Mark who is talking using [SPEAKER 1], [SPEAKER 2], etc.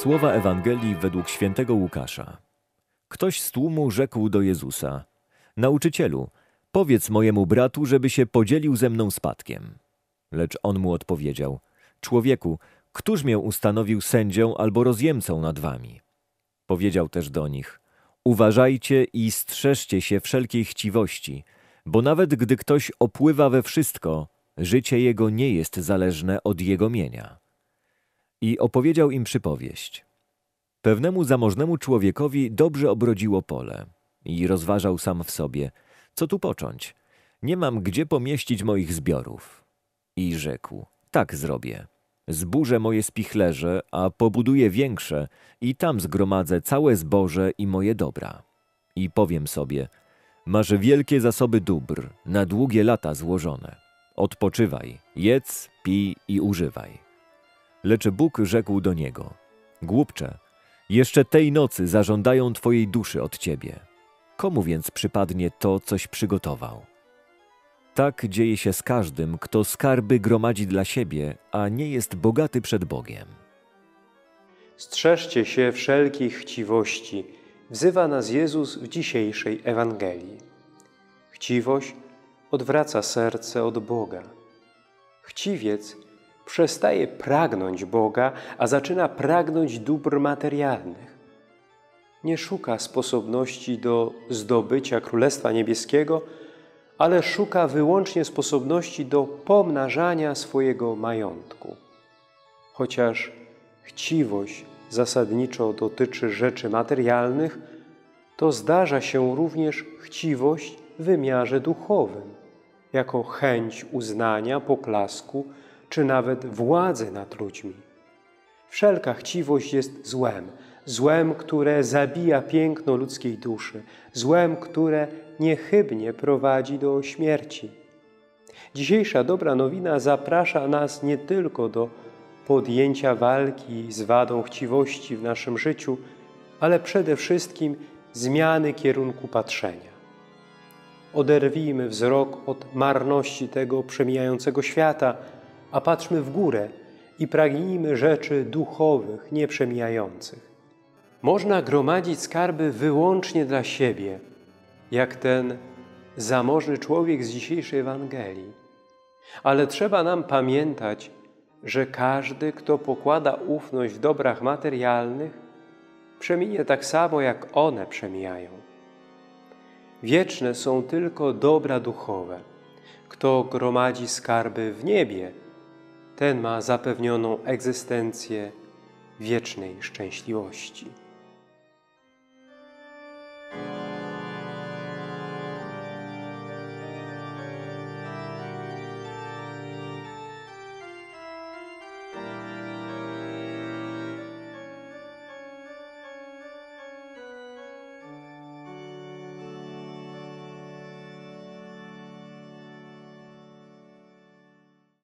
[SPEAKER 1] Słowa Ewangelii według świętego Łukasza. Ktoś z tłumu rzekł do Jezusa: Nauczycielu, powiedz mojemu bratu, żeby się podzielił ze mną spadkiem. Lecz on mu odpowiedział: Człowieku, któż mię ustanowił sędzią albo rozjemcą nad wami? Powiedział też do nich: Uważajcie i strzeżcie się wszelkiej chciwości, bo nawet gdy ktoś opływa we wszystko, życie jego nie jest zależne od jego mienia. I opowiedział im przypowieść. Pewnemu zamożnemu człowiekowi dobrze obrodziło pole i rozważał sam w sobie, co tu począć. Nie mam gdzie pomieścić moich zbiorów. I rzekł, tak zrobię. Zburzę moje spichlerze, a pobuduję większe i tam zgromadzę całe zboże i moje dobra. I powiem sobie, masz wielkie zasoby dóbr, na długie lata złożone. Odpoczywaj, jedz, pij i używaj. Lecz Bóg rzekł do niego, głupcze, jeszcze tej nocy zażądają twojej duszy od ciebie. Komu więc przypadnie to, coś przygotował? Tak dzieje się z każdym, kto skarby gromadzi dla siebie, a nie jest bogaty przed Bogiem.
[SPEAKER 2] Strzeżcie się wszelkich chciwości, wzywa nas Jezus w dzisiejszej Ewangelii. Chciwość odwraca serce od Boga. Chciwiec przestaje pragnąć Boga, a zaczyna pragnąć dóbr materialnych. Nie szuka sposobności do zdobycia Królestwa Niebieskiego, ale szuka wyłącznie sposobności do pomnażania swojego majątku. Chociaż chciwość zasadniczo dotyczy rzeczy materialnych, to zdarza się również chciwość w wymiarze duchowym, jako chęć uznania, poklasku czy nawet władzy nad ludźmi. Wszelka chciwość jest złem, złem, które zabija piękno ludzkiej duszy, złem, które niechybnie prowadzi do śmierci. Dzisiejsza dobra nowina zaprasza nas nie tylko do podjęcia walki z wadą chciwości w naszym życiu, ale przede wszystkim zmiany kierunku patrzenia. Oderwijmy wzrok od marności tego przemijającego świata, a patrzmy w górę i pragnijmy rzeczy duchowych, nieprzemijających. Można gromadzić skarby wyłącznie dla siebie, jak ten zamożny człowiek z dzisiejszej Ewangelii. Ale trzeba nam pamiętać, że każdy, kto pokłada ufność w dobrach materialnych, przeminie tak samo, jak one przemijają. Wieczne są tylko dobra duchowe. Kto gromadzi skarby w niebie, ten ma zapewnioną egzystencję wiecznej szczęśliwości.